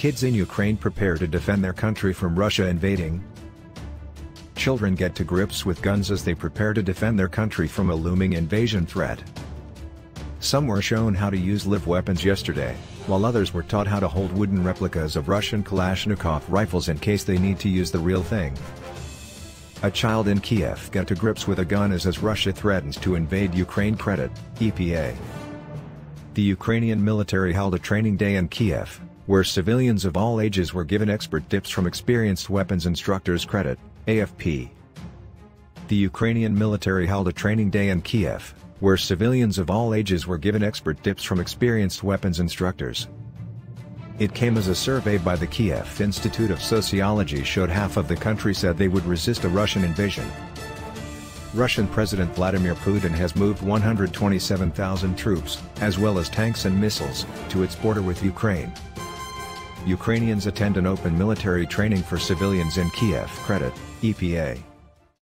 Kids in Ukraine prepare to defend their country from Russia invading. Children get to grips with guns as they prepare to defend their country from a looming invasion threat. Some were shown how to use live weapons yesterday, while others were taught how to hold wooden replicas of Russian Kalashnikov rifles in case they need to use the real thing. A child in Kiev got to grips with a gun as, as Russia threatens to invade Ukraine credit, EPA. The Ukrainian military held a training day in Kiev, where civilians of all ages were given expert tips from experienced weapons instructors credit, AFP. The Ukrainian military held a training day in Kiev, where civilians of all ages were given expert tips from experienced weapons instructors. It came as a survey by the Kiev Institute of Sociology showed half of the country said they would resist a Russian invasion. Russian President Vladimir Putin has moved 127,000 troops, as well as tanks and missiles, to its border with Ukraine. Ukrainians attend an open military training for civilians in Kiev credit, EPA.